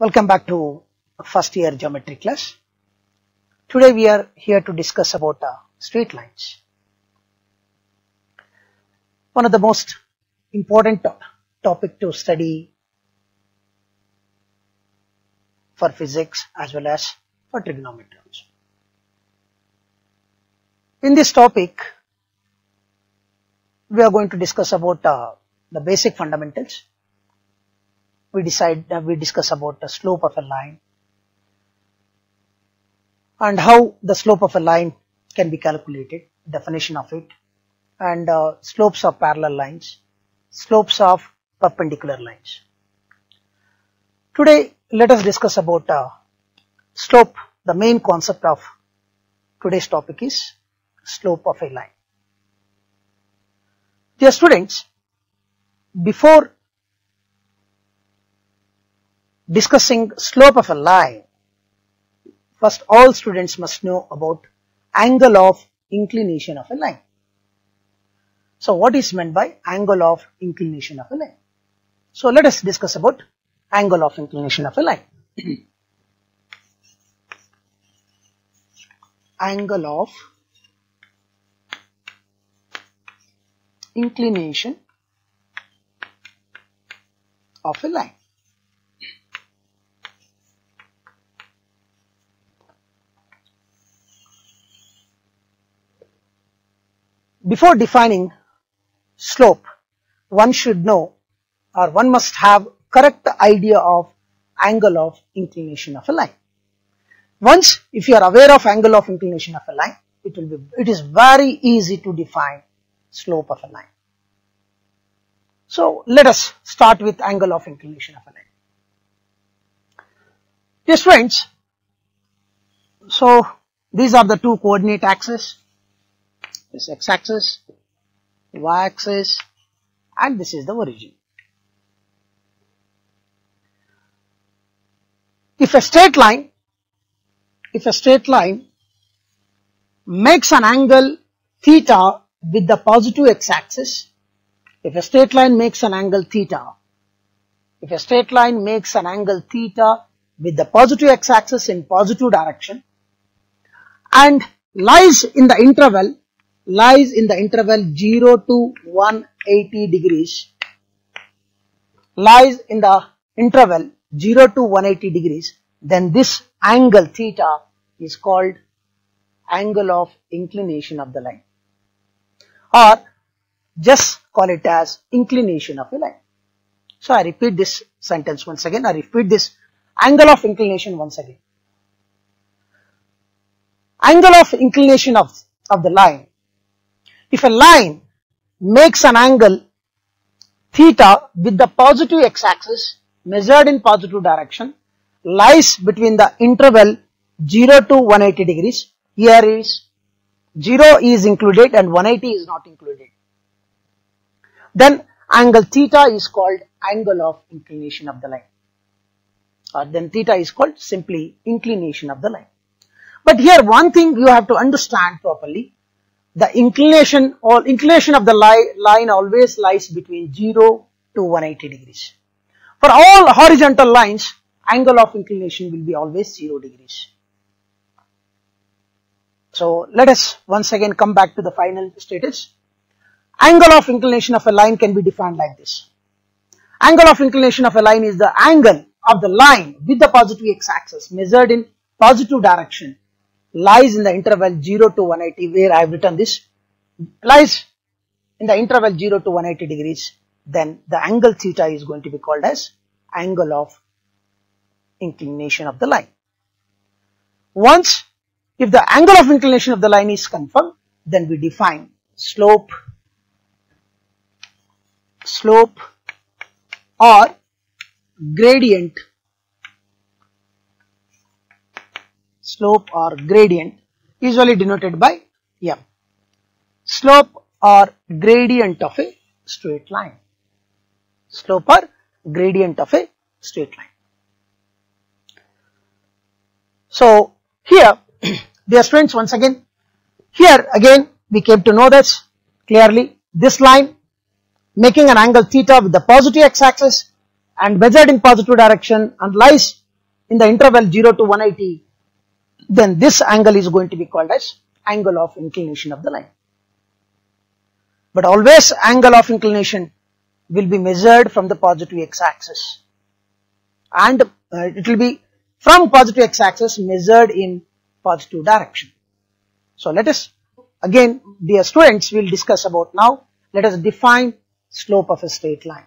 Welcome back to first year geometry class. Today we are here to discuss about uh, straight lines. One of the most important to topic to study for physics as well as for trigonometry. In this topic, we are going to discuss about uh, the basic fundamentals we decide uh, we discuss about the slope of a line and how the slope of a line can be calculated definition of it and uh, slopes of parallel lines slopes of perpendicular lines. Today let us discuss about uh, slope. The main concept of today's topic is slope of a line. Dear students before discussing slope of a line, first all students must know about angle of inclination of a line. So what is meant by angle of inclination of a line? So let us discuss about angle of inclination of a line. angle of inclination of a line. Before defining slope, one should know or one must have correct idea of angle of inclination of a line. Once if you are aware of angle of inclination of a line, it will be, it is very easy to define slope of a line. So let us start with angle of inclination of a line. Dear friends, so these are the two coordinate axes this x-axis, y-axis and this is the origin. If a straight line, if a straight line makes an angle theta with the positive x-axis, if a straight line makes an angle theta, if a straight line makes an angle theta with the positive x-axis in positive direction and lies in the interval lies in the interval 0 to 180 degrees lies in the interval 0 to 180 degrees then this angle theta is called angle of inclination of the line or just call it as inclination of a line. So I repeat this sentence once again I repeat this angle of inclination once again. Angle of inclination of, of the line if a line makes an angle theta with the positive x-axis measured in positive direction lies between the interval 0 to 180 degrees. Here is 0 is included and 180 is not included. Then angle theta is called angle of inclination of the line. Or then theta is called simply inclination of the line. But here one thing you have to understand properly the inclination or inclination of the li line always lies between 0 to 180 degrees. For all horizontal lines, angle of inclination will be always 0 degrees. So let us once again come back to the final status. Angle of inclination of a line can be defined like this. Angle of inclination of a line is the angle of the line with the positive x-axis measured in positive direction lies in the interval 0 to 180 where I have written this lies in the interval 0 to 180 degrees then the angle theta is going to be called as angle of inclination of the line. Once if the angle of inclination of the line is confirmed then we define slope slope or gradient slope or gradient usually denoted by m. Slope or gradient of a straight line. Slope or gradient of a straight line. So here dear friends once again here again we came to know this clearly this line making an angle theta with the positive x-axis and measured in positive direction and lies in the interval 0 to 180, then this angle is going to be called as angle of inclination of the line. But always angle of inclination will be measured from the positive x-axis and uh, it will be from positive x-axis measured in positive direction. So let us again dear students we will discuss about now let us define slope of a straight line.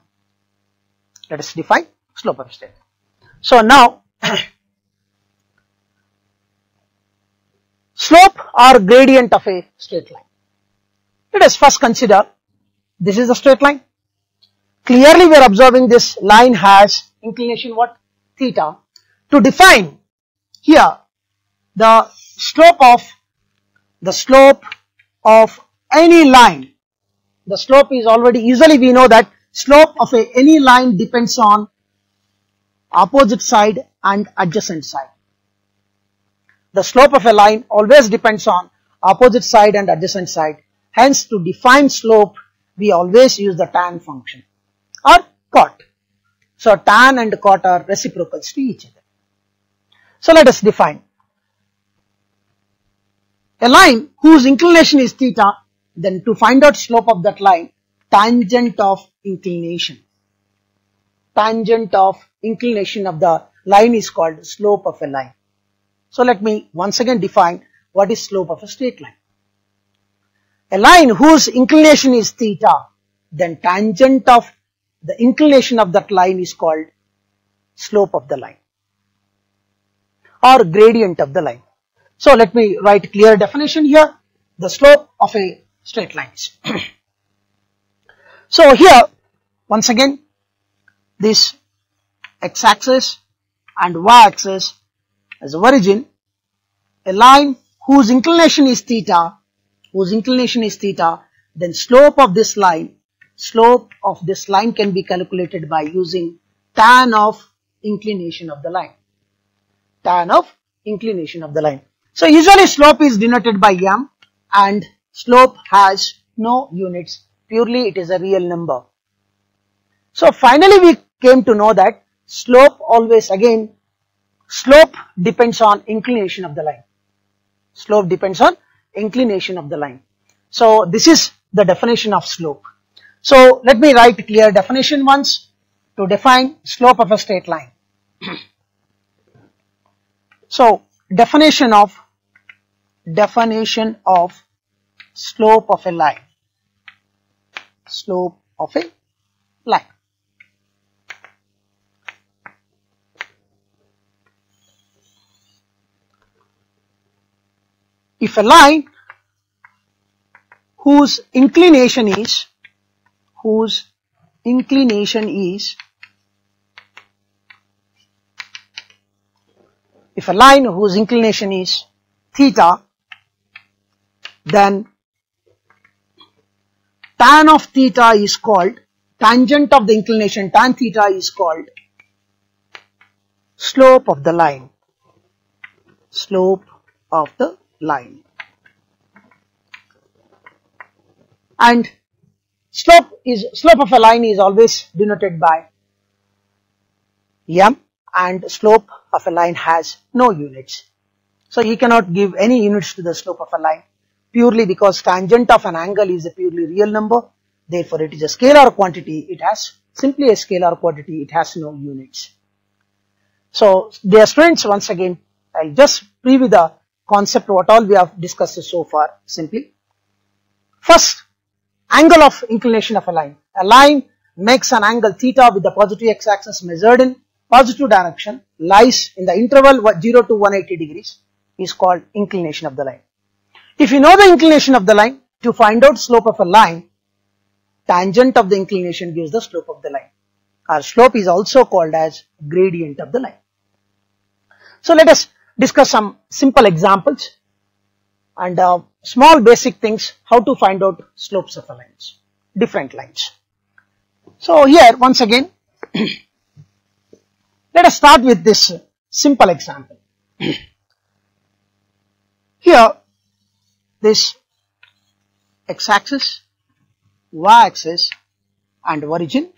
Let us define slope of a straight line. So now slope or gradient of a straight line. Let us first consider this is a straight line. Clearly we are observing this line has inclination what? Theta. To define here the slope of the slope of any line. The slope is already usually we know that slope of a, any line depends on opposite side and adjacent side. The slope of a line always depends on opposite side and adjacent side. Hence to define slope we always use the tan function or cot. So tan and cot are reciprocals to each other. So let us define a line whose inclination is theta then to find out slope of that line tangent of inclination tangent of inclination of the line is called slope of a line so let me once again define what is slope of a straight line a line whose inclination is theta then tangent of the inclination of that line is called slope of the line or gradient of the line so let me write clear definition here, the slope of a straight line. so here, once again, this x-axis and y-axis as origin, a line whose inclination is theta, whose inclination is theta, then slope of this line, slope of this line can be calculated by using tan of inclination of the line, tan of inclination of the line. So usually slope is denoted by m and slope has no units purely it is a real number. So finally we came to know that slope always again slope depends on inclination of the line. Slope depends on inclination of the line. So this is the definition of slope. So let me write clear definition once to define slope of a straight line. so definition of definition of slope of a line slope of a line if a line whose inclination is whose inclination is if a line whose inclination is theta then tan of theta is called tangent of the inclination tan theta is called slope of the line. Slope of the line and slope is slope of a line is always denoted by m and slope of a line has no units so you cannot give any units to the slope of a line purely because tangent of an angle is a purely real number. Therefore, it is a scalar quantity. It has simply a scalar quantity. It has no units. So, dear students, once again, I'll just preview the concept what all we have discussed so far simply. First, angle of inclination of a line. A line makes an angle theta with the positive x-axis measured in positive direction lies in the interval 0 to 180 degrees is called inclination of the line. If you know the inclination of the line, to find out slope of a line, tangent of the inclination gives the slope of the line. Our slope is also called as gradient of the line. So let us discuss some simple examples and uh, small basic things how to find out slopes of a lines, different lines. So here once again, let us start with this simple example. here this x-axis, y-axis and origin,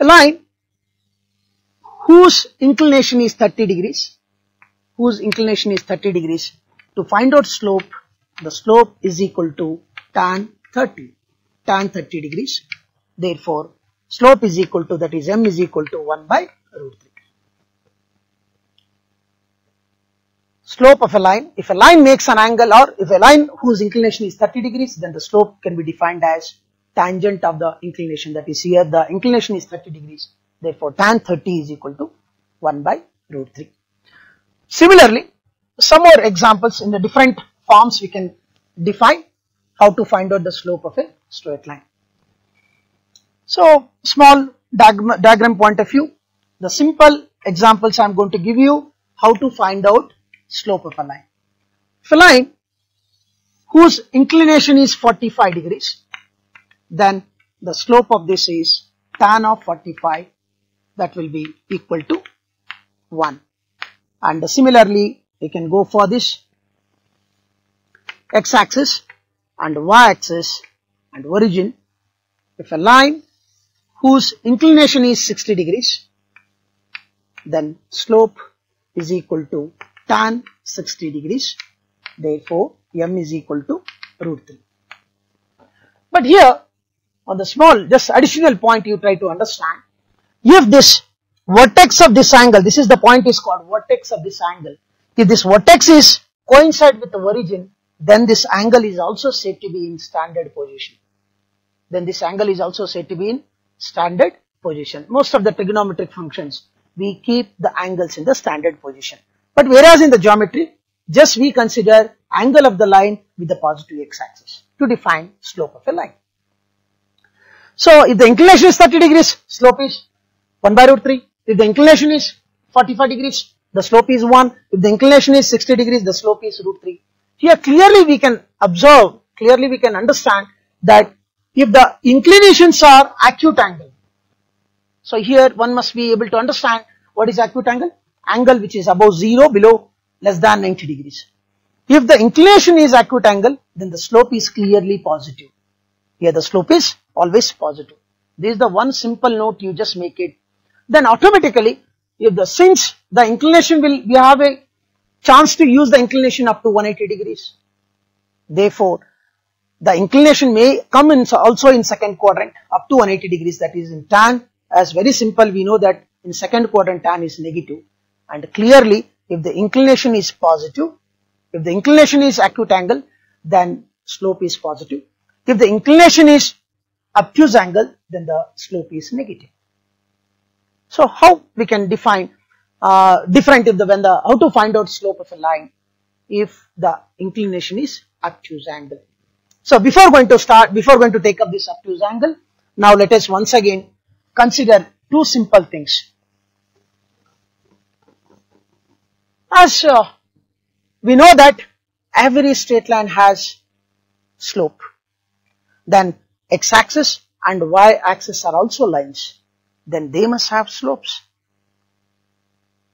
a line whose inclination is 30 degrees, whose inclination is 30 degrees, to find out slope, the slope is equal to tan 30, tan 30 degrees. Therefore, slope is equal to that is m is equal to 1 by root 3. Slope of a line, if a line makes an angle or if a line whose inclination is 30 degrees, then the slope can be defined as tangent of the inclination that is here the inclination is 30 degrees therefore tan 30 is equal to 1 by root 3. Similarly, some more examples in the different forms we can define how to find out the slope of a straight line. So, small diagram, diagram point of view, the simple examples I am going to give you how to find out slope of a line. If a line whose inclination is 45 degrees, then the slope of this is tan of 45 that will be equal to 1 and similarly we can go for this x axis and y axis and origin if a line whose inclination is 60 degrees. Then slope is equal to tan 60 degrees. Therefore m is equal to root 3 but here on the small just additional point you try to understand if this vertex of this angle. This is the point is called vertex of this angle. If this vertex is coincide with the origin then this angle is also said to be in standard position. Then this angle is also said to be in standard position. Most of the trigonometric functions we keep the angles in the standard position. But whereas in the geometry just we consider angle of the line with the positive x-axis to define slope of a line. So if the inclination is 30 degrees, slope is 1 by root 3. If the inclination is 45 degrees, the slope is 1. If the inclination is 60 degrees, the slope is root 3. Here clearly we can observe, clearly we can understand that if the inclinations are acute angle. So here one must be able to understand what is acute angle? Angle which is above 0, below less than 90 degrees. If the inclination is acute angle, then the slope is clearly positive. Here the slope is always positive. This is the one simple note you just make it. Then automatically, if the since the inclination will, we have a chance to use the inclination up to 180 degrees. Therefore, the inclination may come in also in second quadrant up to 180 degrees that is in tan as very simple we know that in second quadrant tan is negative and clearly if the inclination is positive if the inclination is acute angle then slope is positive if the inclination is obtuse angle, then the slope is negative. So how we can define uh, different if the when the how to find out slope of a line if the inclination is obtuse angle. So before going to start, before going to take up this obtuse angle, now let us once again consider two simple things. As uh, we know that every straight line has slope then x-axis and y-axis are also lines, then they must have slopes.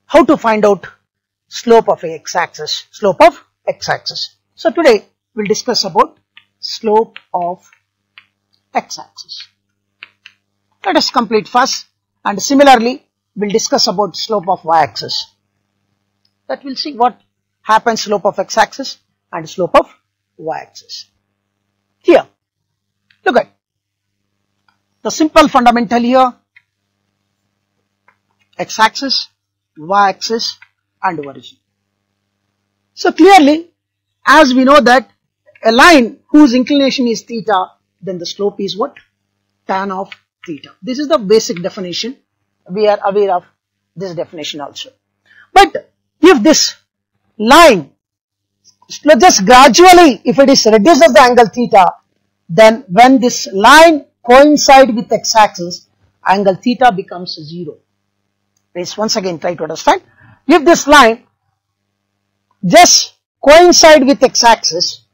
How to find out slope of x-axis, slope of x-axis. So today we'll discuss about slope of x-axis. Let us complete first and similarly we'll discuss about slope of y-axis. That we'll see what happens slope of x-axis and slope of y-axis. Here Look at the simple fundamental here x-axis, y-axis and origin. So clearly as we know that a line whose inclination is theta then the slope is what? Tan of theta. This is the basic definition. We are aware of this definition also. But if this line just gradually if it is reduces the angle theta then when this line coincide with x-axis, angle theta becomes 0. Please once again try to understand. If this line just coincide with x-axis,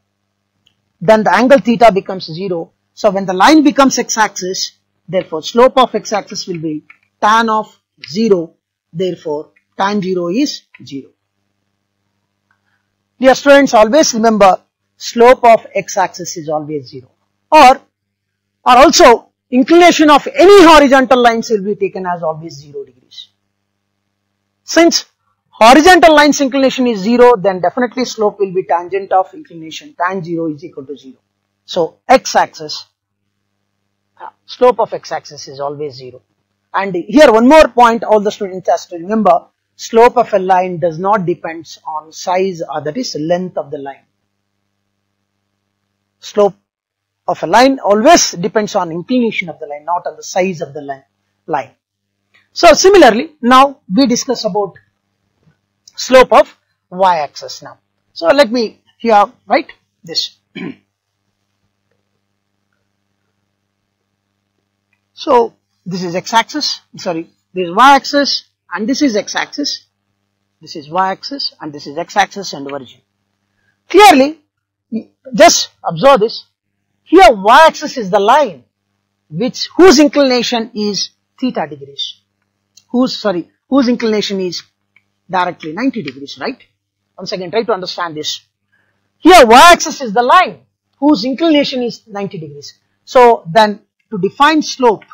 then the angle theta becomes 0. So when the line becomes x-axis, therefore slope of x-axis will be tan of 0. Therefore tan 0 is 0. Dear students, always remember slope of x-axis is always 0 or or also inclination of any horizontal lines will be taken as always 0 degrees. Since horizontal line's inclination is 0, then definitely slope will be tangent of inclination. Tan 0 is equal to 0. So x-axis, uh, slope of x-axis is always 0. And here one more point all the students has to remember, slope of a line does not depends on size or that is length of the line. Slope of a line always depends on inclination of the line, not on the size of the line. line. So similarly, now we discuss about slope of y-axis now. So let me here write this. so this is x-axis, sorry, this is y-axis and this is x-axis. This is y-axis and this is x-axis and origin. Clearly, just observe this. Here y-axis is the line which whose inclination is theta degrees. Whose sorry, whose inclination is directly 90 degrees, right? Once again, try to understand this. Here y-axis is the line whose inclination is 90 degrees. So then to define slope,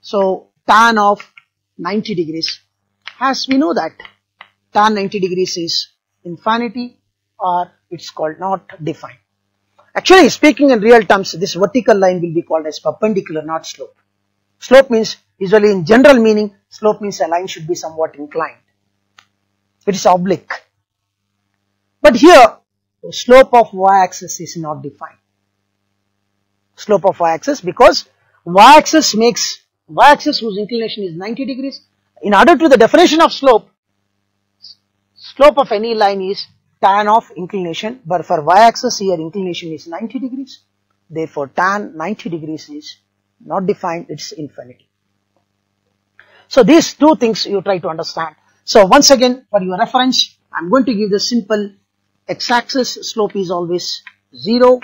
so tan of 90 degrees, as we know that tan 90 degrees is infinity or it's called not defined. Actually speaking in real terms, this vertical line will be called as perpendicular, not slope. Slope means usually in general meaning, slope means a line should be somewhat inclined. It is oblique. But here, slope of y-axis is not defined. Slope of y-axis because y-axis makes y-axis whose inclination is 90 degrees. In order to the definition of slope, slope of any line is tan of inclination, but for y-axis here inclination is 90 degrees. Therefore, tan 90 degrees is not defined, it's infinity. So these two things you try to understand. So once again, for your reference, I'm going to give the simple x-axis slope is always 0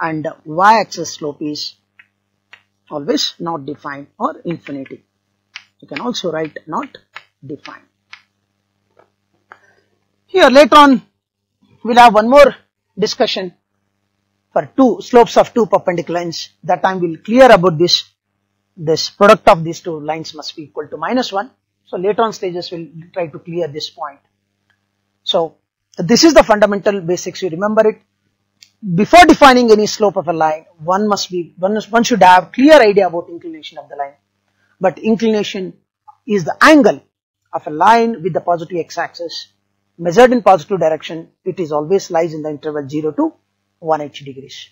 and y-axis slope is always not defined or infinity. You can also write not defined. Here later on we'll have one more discussion for two slopes of two perpendicular lines. That time we'll clear about this. This product of these two lines must be equal to minus 1. So later on stages we'll try to clear this point. So this is the fundamental basics. You remember it. Before defining any slope of a line, one must be one, one should have clear idea about inclination of the line. But inclination is the angle of a line with the positive x-axis measured in positive direction, it is always lies in the interval 0 to 180 degrees.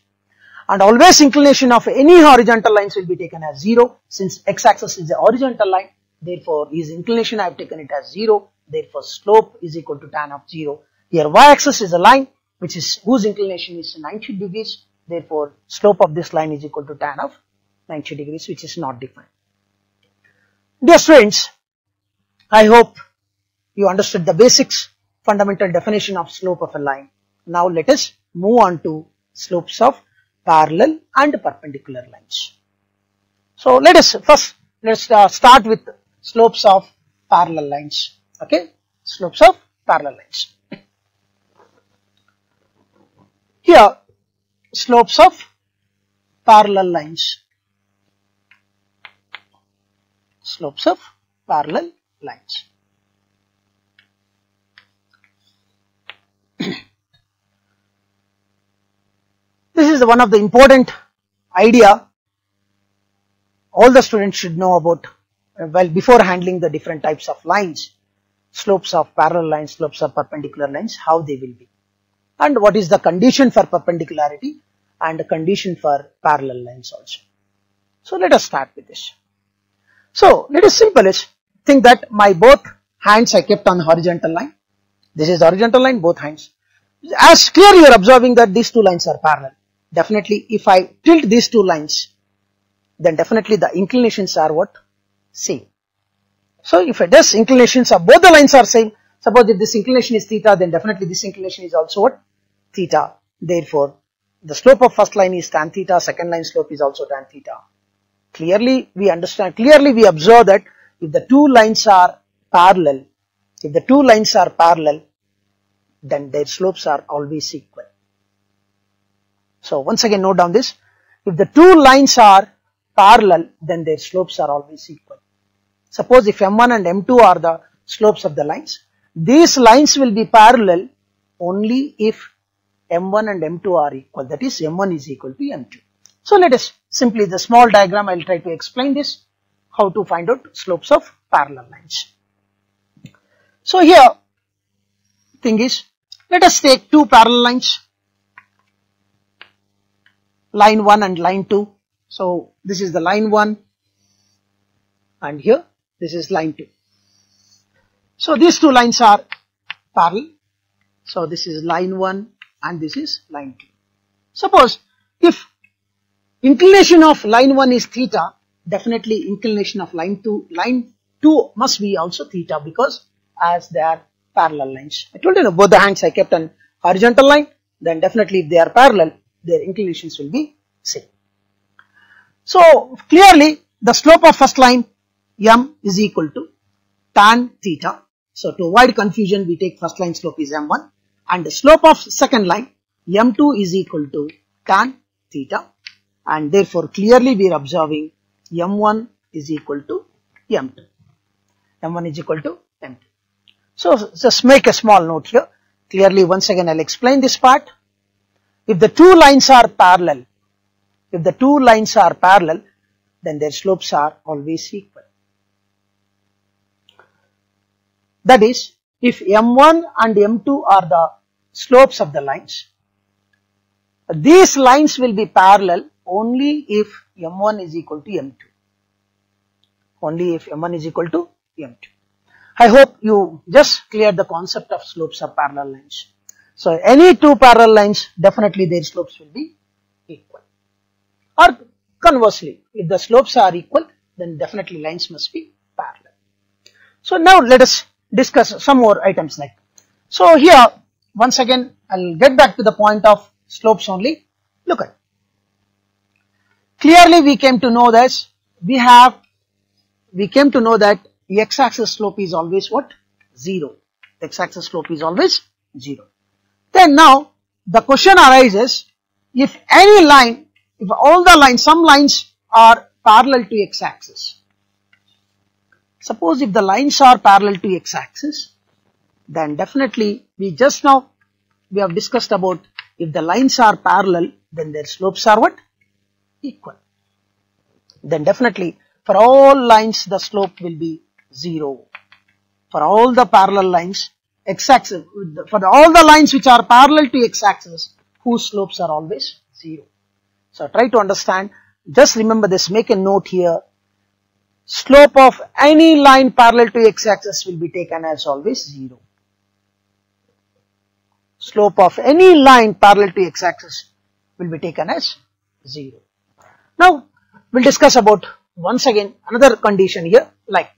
And always inclination of any horizontal lines will be taken as 0 since x-axis is a horizontal line. Therefore, his inclination I have taken it as 0. Therefore, slope is equal to tan of 0. Here y-axis is a line which is whose inclination is 90 degrees. Therefore, slope of this line is equal to tan of 90 degrees which is not defined. Dear students, I hope you understood the basics fundamental definition of slope of a line. Now let us move on to slopes of parallel and perpendicular lines. So let us first let's uh, start with slopes of parallel lines. Okay, slopes of parallel lines. Here, slopes of parallel lines. Slopes of parallel lines. Is one of the important idea all the students should know about uh, well before handling the different types of lines, slopes of parallel lines, slopes of perpendicular lines, how they will be and what is the condition for perpendicularity and the condition for parallel lines also. So let us start with this. So let us simple is think that my both hands I kept on horizontal line. This is horizontal line, both hands. As clear you are observing that these two lines are parallel definitely if I tilt these two lines, then definitely the inclinations are what? Same. So if does inclinations are both the lines are same, suppose if this inclination is theta, then definitely this inclination is also what? Theta. Therefore, the slope of first line is tan theta, second line slope is also tan theta. Clearly we understand, clearly we observe that if the two lines are parallel, if the two lines are parallel, then their slopes are always equal. So once again note down this, if the two lines are parallel, then their slopes are always equal. Suppose if M1 and M2 are the slopes of the lines. These lines will be parallel only if m1 and m2 are equal that is m1 is equal to m2. So let us simply the small diagram I will try to explain this how to find out slopes of parallel lines. So here thing is let us take two parallel lines line 1 and line 2. So this is the line 1 and here this is line 2. So these two lines are parallel. So this is line 1 and this is line 2. Suppose if inclination of line 1 is theta, definitely inclination of line 2, line 2 must be also theta because as they are parallel lines. I told you, both the hands I kept on horizontal line, then definitely if they are parallel, their inclinations will be same. So clearly the slope of first line m is equal to tan theta. So to avoid confusion, we take first line slope is m1 and the slope of second line m2 is equal to tan theta and therefore clearly we are observing m1 is equal to m2. m1 is equal to m2. So just make a small note here. Clearly once again I'll explain this part. If the two lines are parallel, if the two lines are parallel, then their slopes are always equal. That is, if M1 and M2 are the slopes of the lines, these lines will be parallel only if M1 is equal to M2. Only if M1 is equal to M2. I hope you just cleared the concept of slopes of parallel lines. So any two parallel lines, definitely their slopes will be equal. Or conversely, if the slopes are equal, then definitely lines must be parallel. So now let us discuss some more items like. So here, once again, I'll get back to the point of slopes only. Look at. Clearly we came to know that we have, we came to know that x-axis slope is always what? 0. x-axis slope is always 0. Then now the question arises if any line, if all the lines, some lines are parallel to x-axis. Suppose if the lines are parallel to x-axis, then definitely we just now we have discussed about if the lines are parallel, then their slopes are what? Equal. Then definitely for all lines the slope will be 0. For all the parallel lines, x-axis, for the, all the lines which are parallel to x-axis, whose slopes are always 0. So try to understand, just remember this, make a note here. Slope of any line parallel to x-axis will be taken as always 0. Slope of any line parallel to x-axis will be taken as 0. Now, we'll discuss about once again another condition here like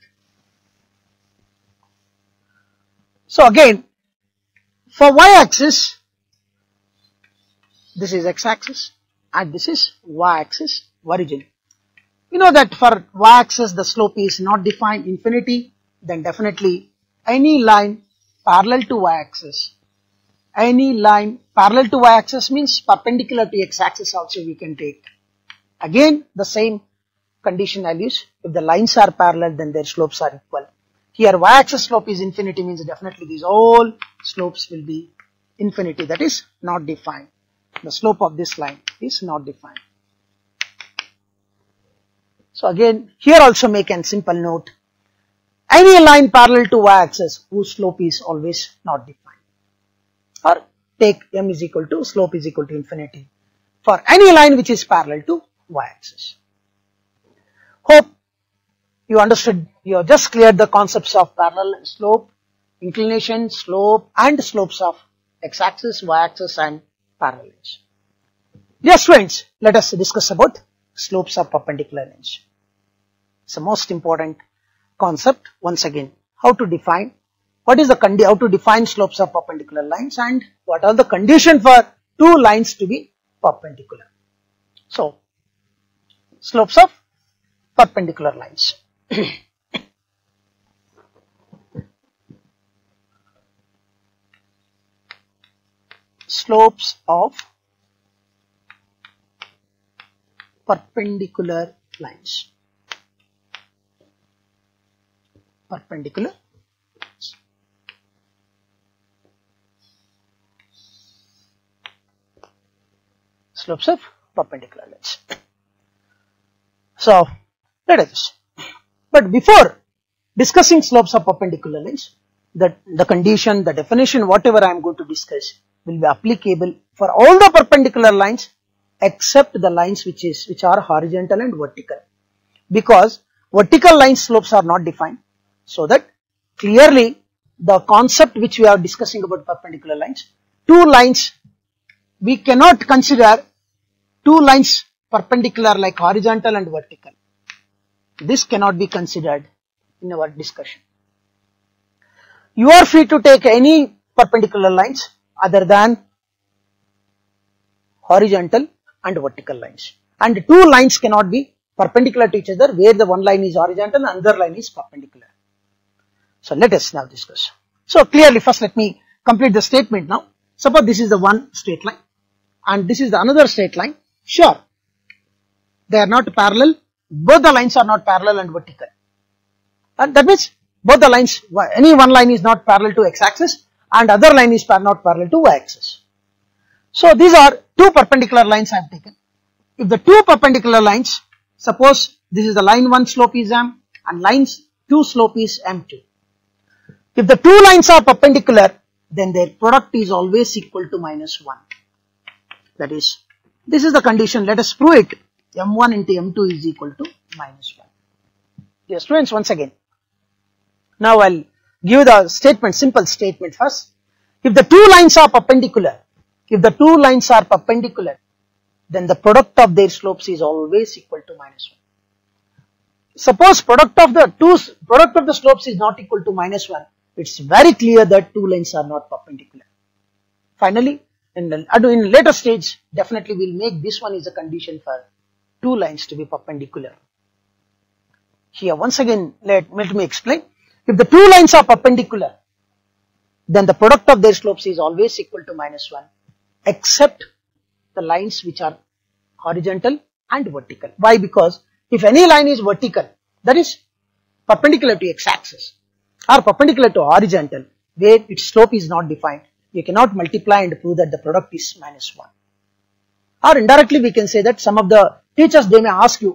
So again, for y-axis, this is x-axis and this is y-axis origin. You know that for y-axis the slope is not defined infinity, then definitely any line parallel to y-axis, any line parallel to y-axis means perpendicular to x-axis also we can take. Again the same condition I'll if the lines are parallel then their slopes are equal. Here y-axis slope is infinity means definitely these all slopes will be infinity that is not defined. The slope of this line is not defined. So again here also make a simple note. Any line parallel to y-axis whose slope is always not defined. Or take m is equal to slope is equal to infinity for any line which is parallel to y-axis. Hope you understood, you have just cleared the concepts of parallel slope, inclination, slope and slopes of x-axis, y-axis and parallel lines. Dear students, let us discuss about slopes of perpendicular lines. It's the most important concept once again, how to define, what is the condi how to define slopes of perpendicular lines and what are the condition for two lines to be perpendicular. So, slopes of perpendicular lines slopes of perpendicular lines. Perpendicular slopes of perpendicular lines. So let us but before discussing slopes of perpendicular lines, the, the condition, the definition, whatever I am going to discuss will be applicable for all the perpendicular lines except the lines which is which are horizontal and vertical. Because vertical line slopes are not defined so that clearly the concept which we are discussing about perpendicular lines two lines we cannot consider two lines perpendicular like horizontal and vertical this cannot be considered in our discussion you are free to take any perpendicular lines other than horizontal and vertical lines. And two lines cannot be perpendicular to each other where the one line is horizontal and another line is perpendicular. So let us now discuss. So clearly first let me complete the statement now. Suppose this is the one straight line and this is the another straight line. Sure, they are not parallel. Both the lines are not parallel and vertical. And that means both the lines, any one line is not parallel to x-axis and other line is not parallel to y-axis. So these are two perpendicular lines I have taken. If the two perpendicular lines, suppose this is the line 1 slope is m and line 2 slope is m2. If the two lines are perpendicular, then their product is always equal to minus 1. That is, this is the condition, let us prove it, m1 into m2 is equal to minus 1. Dear students, once again, now I'll give the statement, simple statement first. If the two lines are perpendicular, if the two lines are perpendicular, then the product of their slopes is always equal to minus 1. Suppose product of the two product of the slopes is not equal to minus 1, it's very clear that two lines are not perpendicular. Finally, in in later stage, definitely we'll make this one is a condition for two lines to be perpendicular. Here once again let, let me explain. If the two lines are perpendicular, then the product of their slopes is always equal to minus 1 except the lines which are horizontal and vertical. Why? Because if any line is vertical, that is perpendicular to x-axis or perpendicular to horizontal where its slope is not defined, you cannot multiply and prove that the product is minus 1. Or indirectly we can say that some of the teachers they may ask you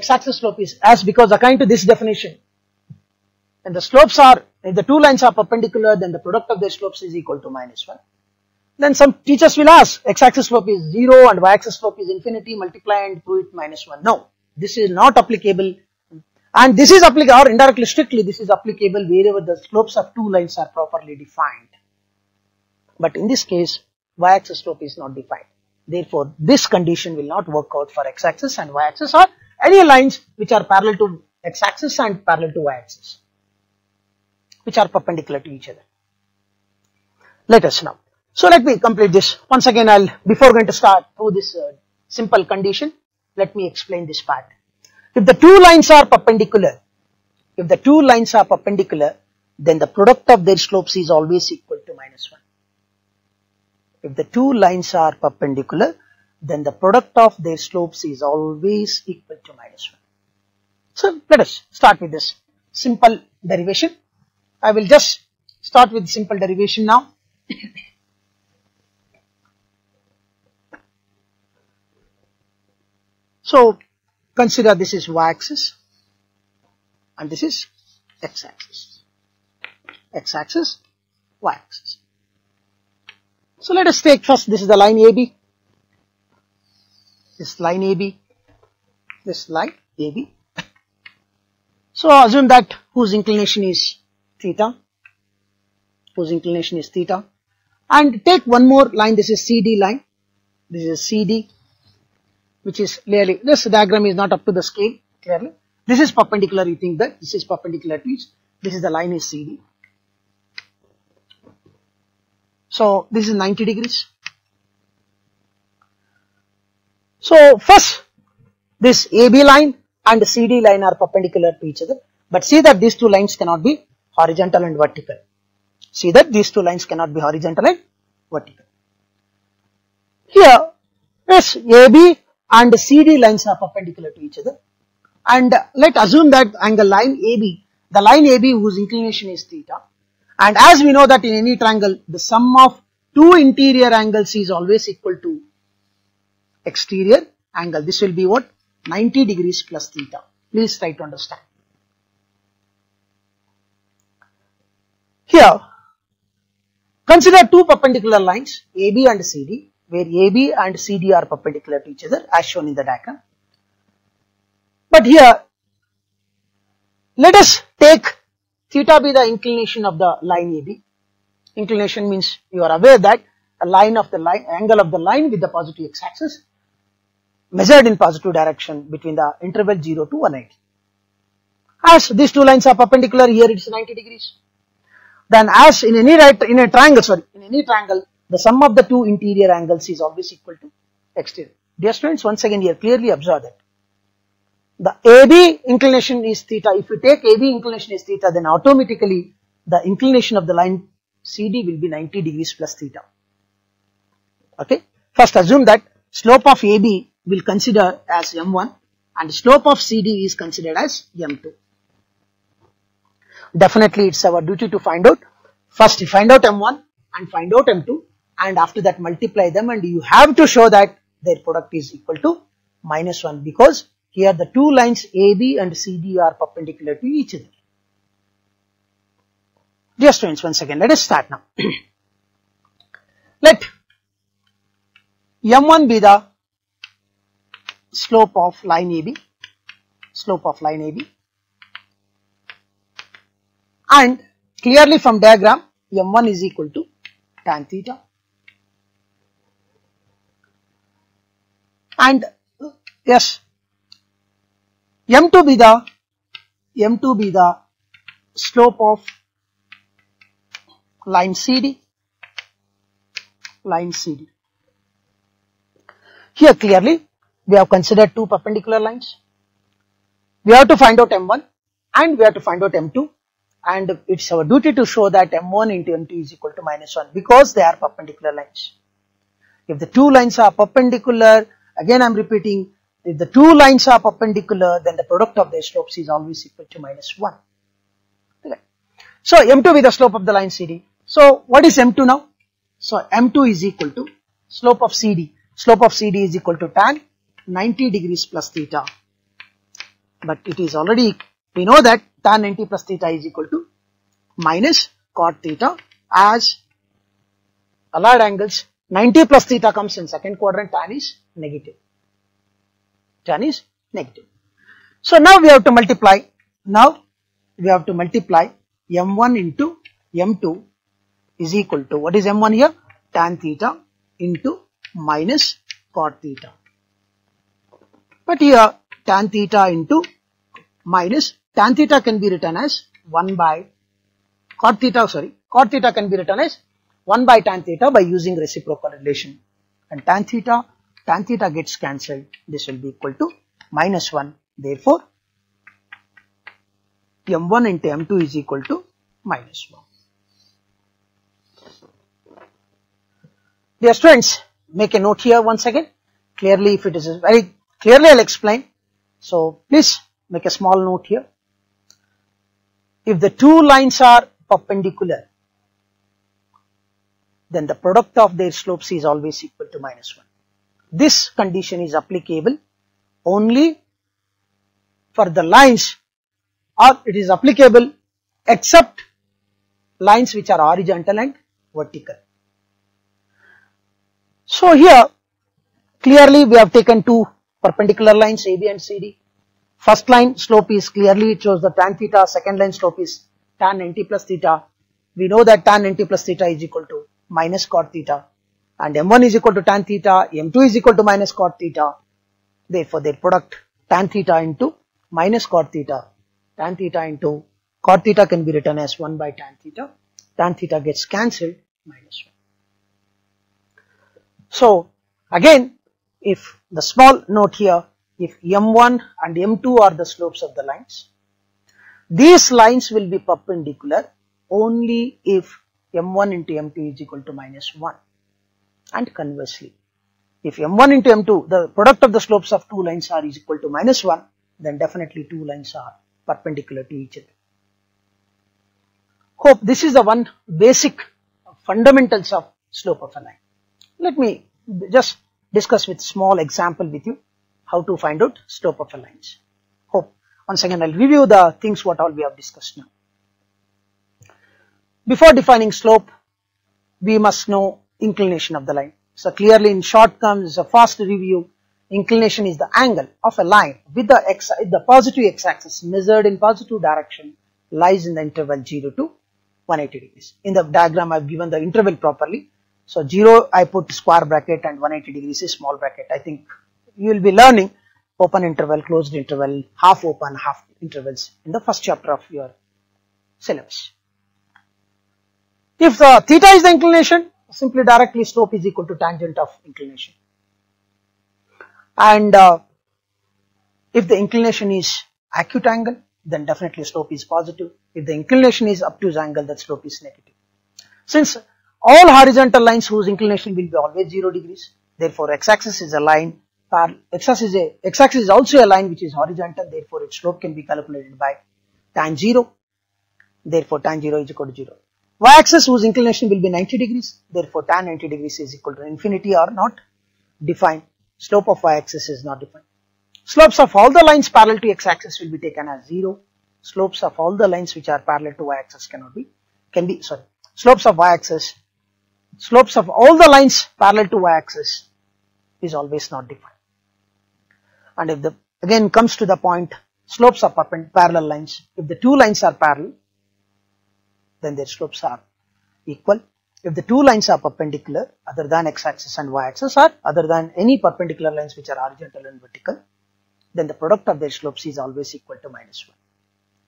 x-axis slope is as because according to this definition and the slopes are if the two lines are perpendicular then the product of their slopes is equal to minus 1 then some teachers will ask x-axis slope is 0 and y-axis slope is infinity multiply and prove it minus 1. No, this is not applicable and this is applicable or indirectly strictly this is applicable wherever the slopes of two lines are properly defined. But in this case y-axis slope is not defined. Therefore, this condition will not work out for x-axis and y-axis or any lines which are parallel to x-axis and parallel to y-axis which are perpendicular to each other. Let us now. So let me complete this. Once again, I'll, before going to start through this uh, simple condition, let me explain this part. If the two lines are perpendicular, if the two lines are perpendicular, then the product of their slopes is always equal to minus 1. If the two lines are perpendicular, then the product of their slopes is always equal to minus 1. So let us start with this simple derivation. I will just start with simple derivation now. So consider this is y-axis and this is x-axis, x-axis, y-axis. So let us take first this is the line AB, this line AB, this line AB. So assume that whose inclination is theta, whose inclination is theta and take one more line this is CD line, this is CD which is clearly, this diagram is not up to the scale clearly. This is perpendicular, you think that this is perpendicular to each. This is the line is CD. So this is 90 degrees. So first this AB line and CD line are perpendicular to each other. But see that these two lines cannot be horizontal and vertical. See that these two lines cannot be horizontal and vertical. Here, this AB and CD lines are perpendicular to each other. And let assume that angle line AB, the line AB whose inclination is theta. And as we know that in any triangle, the sum of two interior angles is always equal to exterior angle. This will be what? 90 degrees plus theta. Please try to understand. Here, consider two perpendicular lines AB and CD, where AB and CD are perpendicular to each other as shown in the diagram. But here, let us take theta be the inclination of the line AB. Inclination means you are aware that a line of the line, angle of the line with the positive x-axis measured in positive direction between the interval 0 to 180. As these two lines are perpendicular, here it is 90 degrees. Then as in any right, in a triangle, sorry, in any triangle, the sum of the two interior angles is always equal to exterior. Dear students, once again here clearly observe that. The AB inclination is theta. If you take AB inclination is theta, then automatically the inclination of the line CD will be 90 degrees plus theta. Okay. First assume that slope of AB will consider as M1 and slope of CD is considered as M2. Definitely it's our duty to find out. First you find out M1 and find out M2 and after that multiply them and you have to show that their product is equal to minus 1 because here the two lines AB and CD are perpendicular to each other. Dear students, once again, let us start now. let M1 be the slope of line AB, slope of line AB and clearly from diagram M1 is equal to tan theta and uh, yes M2 be the M2 be the slope of line CD line CD here clearly we have considered two perpendicular lines we have to find out M1 and we have to find out M2 and it's our duty to show that M1 into M2 is equal to minus 1 because they are perpendicular lines. If the two lines are perpendicular, again I'm repeating, if the two lines are perpendicular, then the product of their slopes is always equal to minus 1. Okay. So M2 with the slope of the line CD. So what is M2 now? So M2 is equal to slope of CD. Slope of CD is equal to tan 90 degrees plus theta. But it is already, we know that tan 90 plus theta is equal to minus cot theta as allied angles 90 plus theta comes in second quadrant tan is negative tan is negative. So now we have to multiply. Now we have to multiply m1 into m2 is equal to what is m1 here? Tan theta into minus cot theta. But here tan theta into minus tan theta can be written as 1 by cot theta sorry cot theta can be written as 1 by tan theta by using reciprocal relation. And tan theta tan theta gets cancelled. This will be equal to minus 1 therefore m1 into m2 is equal to minus 1 dear students make a note here once again. Clearly if it is very clearly I'll explain. So please make a small note here. If the two lines are perpendicular, then the product of their slopes is always equal to minus 1. This condition is applicable only for the lines or it is applicable except lines which are horizontal and vertical. So here clearly we have taken two perpendicular lines AB and CD First line slope is clearly it shows the tan theta, second line slope is tan 90 plus theta. We know that tan 90 plus theta is equal to minus cot theta and m1 is equal to tan theta, m2 is equal to minus cot theta. Therefore, their product tan theta into minus cot theta, tan theta into cot theta can be written as 1 by tan theta, tan theta gets cancelled minus 1. So, again if the small note here if m1 and m2 are the slopes of the lines. These lines will be perpendicular only if m1 into m2 is equal to minus 1 and conversely. If m1 into m2 the product of the slopes of two lines are is equal to minus 1 then definitely two lines are perpendicular to each other. Hope this is the one basic fundamentals of slope of a line. Let me just discuss with small example with you how to find out slope of a line. Hope once again I'll review the things what all we have discussed now. Before defining slope, we must know inclination of the line. So clearly in short terms, a fast review, inclination is the angle of a line with the x, the positive x-axis measured in positive direction lies in the interval 0 to 180 degrees. In the diagram, I've given the interval properly. So 0, I put square bracket and 180 degrees is small bracket. I think you will be learning open interval, closed interval, half open, half intervals in the first chapter of your syllabus. If the theta is the inclination, simply directly slope is equal to tangent of inclination. And uh, if the inclination is acute angle, then definitely slope is positive. If the inclination is obtuse angle, that slope is negative. Since all horizontal lines whose inclination will be always 0 degrees, therefore x-axis is a line, x-axis is, a, x-axis is also a line which is horizontal, therefore its slope can be calculated by tan 0, therefore tan 0 is equal to 0. Y-axis whose inclination will be 90 degrees, therefore tan 90 degrees is equal to infinity or not defined, slope of y-axis is not defined. Slopes of all the lines parallel to x-axis will be taken as 0. Slopes of all the lines which are parallel to y-axis cannot be, can be, sorry, slopes of y-axis, slopes of all the lines parallel to y-axis is always not defined. And if the, again comes to the point, slopes of parallel lines, if the two lines are parallel, then their slopes are equal. If the two lines are perpendicular, other than x-axis and y-axis or other than any perpendicular lines which are horizontal and vertical, then the product of their slopes is always equal to minus 1.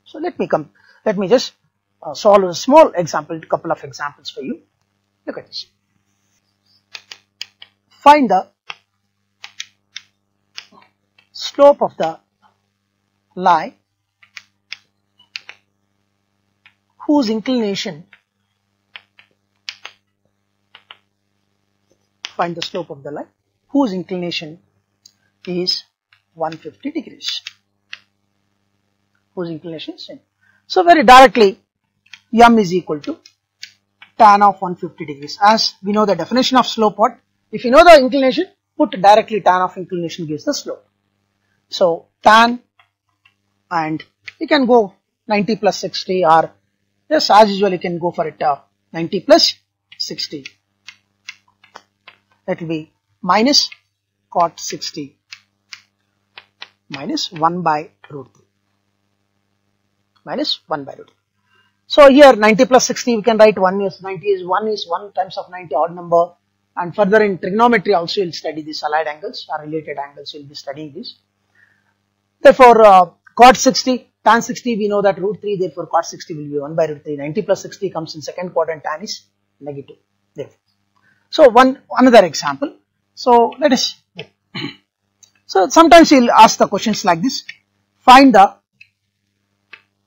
So let me come, let me just uh, solve a small example, couple of examples for you. Look at this. Find the slope of the line whose inclination find the slope of the line whose inclination is 150 degrees. Whose inclination is same. So very directly m is equal to tan of 150 degrees. As we know the definition of slope what? If you know the inclination, put directly tan of inclination gives the slope. So tan and you can go 90 plus 60 or just as usual you can go for it uh, 90 plus 60. That will be minus cot 60 minus 1 by root 3 minus 1 by root 3. So here 90 plus 60 we can write 1 is 90 is 1 is 1 times of 90 odd number and further in trigonometry also you'll study the allied angles or related angles you'll be studying this. Therefore uh, cot 60 tan 60 we know that root 3 therefore cot 60 will be 1 by root 3 90 plus 60 comes in second quadrant tan is negative therefore. So one another example. So let us so sometimes you'll ask the questions like this. Find the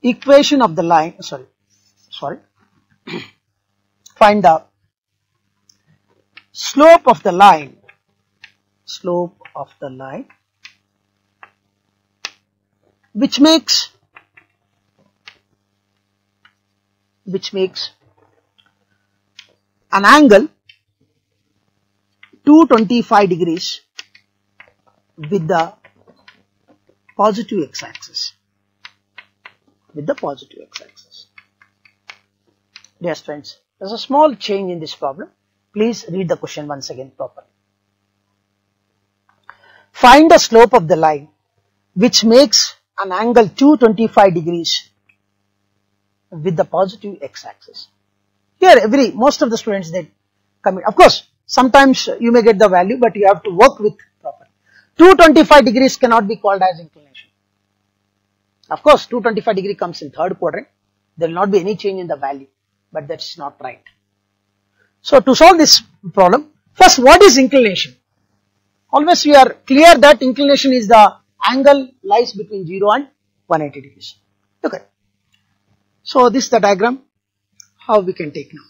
equation of the line, sorry, sorry. Find the slope of the line, slope of the line, which makes, which makes an angle 225 degrees with the positive x-axis with the positive x-axis. Dear friends, there's a small change in this problem. Please read the question once again properly. Find the slope of the line which makes an angle 225 degrees with the positive x-axis. Here every, most of the students they commit, of course, sometimes you may get the value but you have to work with 225 degrees cannot be called as inclination. Of course, 225 degree comes in third quadrant. There will not be any change in the value, but that's not right. So to solve this problem, first what is inclination? Always we are clear that inclination is the angle lies between 0 and 180 degrees. Okay. So this is the diagram, how we can take now.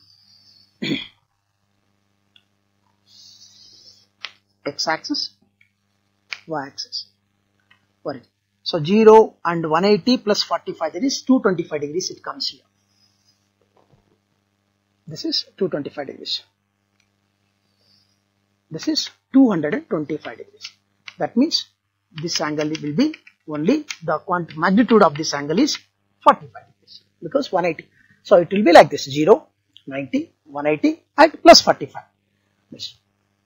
x-axis y-axis. What is So 0 and 180 plus 45 that is 225 degrees it comes here. This is 225 degrees. this is 225 degrees. That means this angle will be only the magnitude of this angle is 45 degrees because 180. So it will be like this 0, 90, 180 and plus 45. This.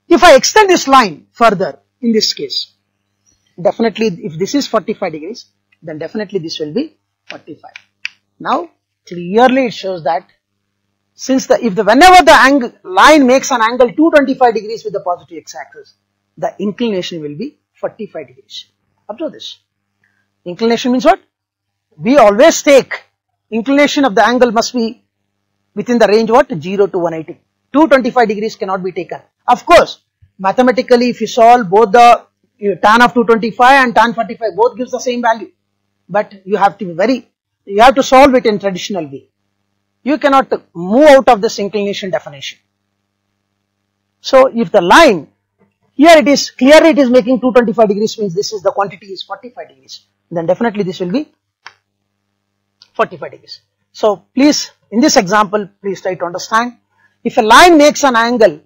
If I extend this line further in this case, definitely if this is 45 degrees, then definitely this will be 45. Now clearly it shows that since the if the whenever the angle line makes an angle 225 degrees with the positive x-axis, the inclination will be 45 degrees. Observe this. Inclination means what? We always take inclination of the angle must be within the range what? 0 to 180. 225 degrees cannot be taken. Of course, mathematically if you solve both the tan of 225 and tan 45 both gives the same value. But you have to be very, you have to solve it in traditional way. You cannot move out of this inclination definition. So if the line, here it is, clearly it is making 225 degrees means this is the quantity is 45 degrees. Then definitely this will be 45 degrees. So please, in this example, please try to understand. If a line makes an angle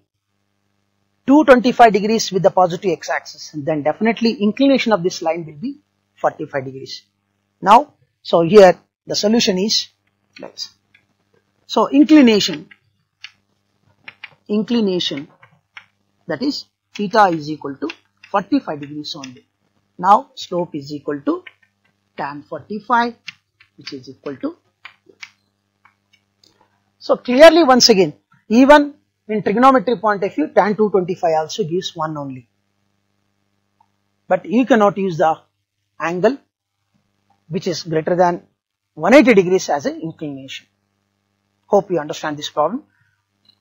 225 degrees with the positive x-axis, then definitely inclination of this line will be 45 degrees. Now, so here the solution is, let's, so inclination, inclination that is theta is equal to 45 degrees only. Now slope is equal to tan 45 which is equal to. So clearly once again even in trigonometry point of view tan 225 also gives 1 only. But you cannot use the angle which is greater than 180 degrees as an inclination. Hope you understand this problem.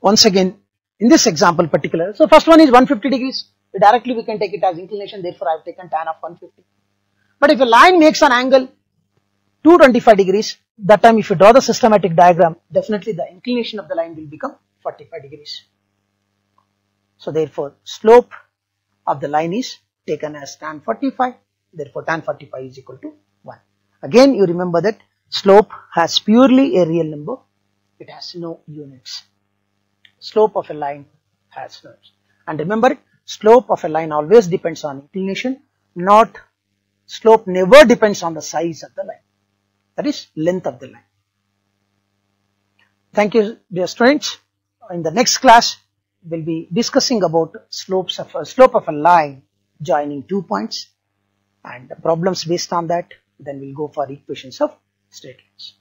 Once again in this example particular, so first one is 150 degrees, directly we can take it as inclination therefore I have taken tan of 150. But if a line makes an angle 225 degrees, that time if you draw the systematic diagram, definitely the inclination of the line will become 45 degrees. So therefore slope of the line is taken as tan 45, therefore tan 45 is equal to 1. Again you remember that slope has purely a real number, it has no units. Slope of a line has no units. And remember slope of a line always depends on inclination, not slope never depends on the size of the line, that is length of the line. Thank you dear students in the next class we'll be discussing about slopes of a slope of a line joining two points and the problems based on that then we'll go for equations of straight lines.